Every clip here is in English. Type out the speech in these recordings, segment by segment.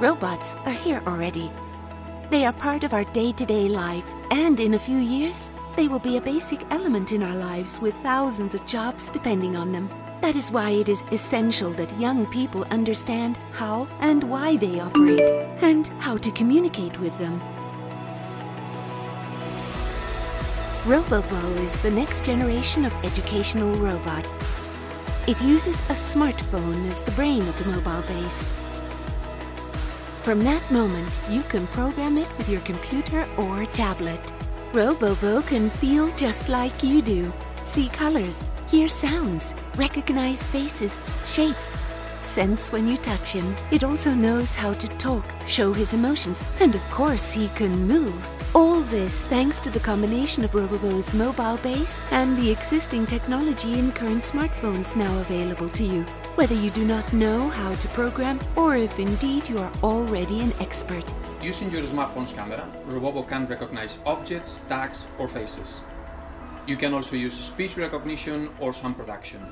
Robots are here already. They are part of our day to day life, and in a few years, they will be a basic element in our lives with thousands of jobs depending on them. That is why it is essential that young people understand how and why they operate and how to communicate with them. Robobo is the next generation of educational robot. It uses a smartphone as the brain of the mobile base. From that moment, you can program it with your computer or tablet. Robobo can feel just like you do, see colors, hear sounds, recognize faces, shapes, sense when you touch him. It also knows how to talk, show his emotions, and of course he can move. All this thanks to the combination of Robobo's mobile base and the existing technology in current smartphones now available to you. Whether you do not know how to program or if indeed you are already an expert. Using your smartphone's camera, Robobo can recognize objects, tags, or faces. You can also use speech recognition or sound production,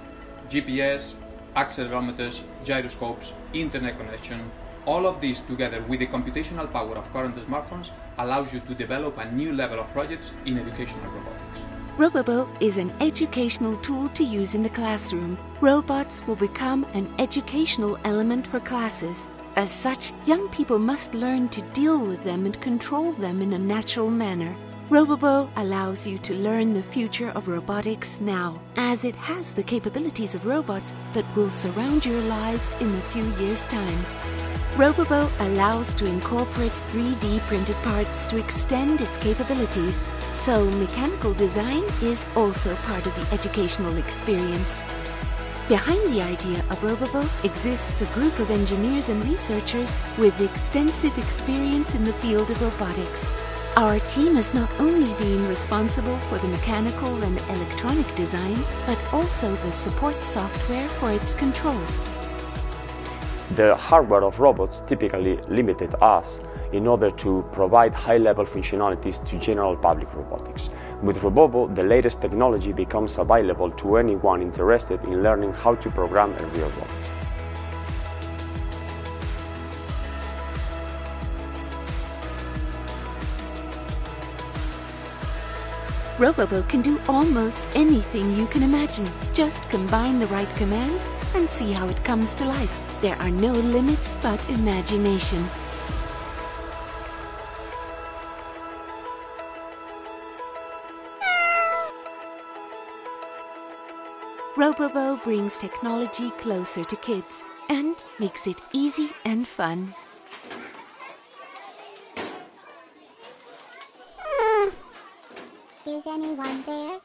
GPS, accelerometers, gyroscopes, internet connection. All of these together with the computational power of current smartphones allows you to develop a new level of projects in educational robotics. Robobo is an educational tool to use in the classroom. Robots will become an educational element for classes. As such, young people must learn to deal with them and control them in a natural manner. Robobo allows you to learn the future of robotics now, as it has the capabilities of robots that will surround your lives in a few years' time. Robobo allows to incorporate 3D printed parts to extend its capabilities, so mechanical design is also part of the educational experience. Behind the idea of Robobo exists a group of engineers and researchers with extensive experience in the field of robotics. Our team has not only been responsible for the mechanical and electronic design, but also the support software for its control. The hardware of robots typically limited us in order to provide high-level functionalities to general public robotics. With Robobo, the latest technology becomes available to anyone interested in learning how to program a real robot. Robobo can do almost anything you can imagine. Just combine the right commands and see how it comes to life. There are no limits but imagination. Robobo brings technology closer to kids and makes it easy and fun. Is anyone there?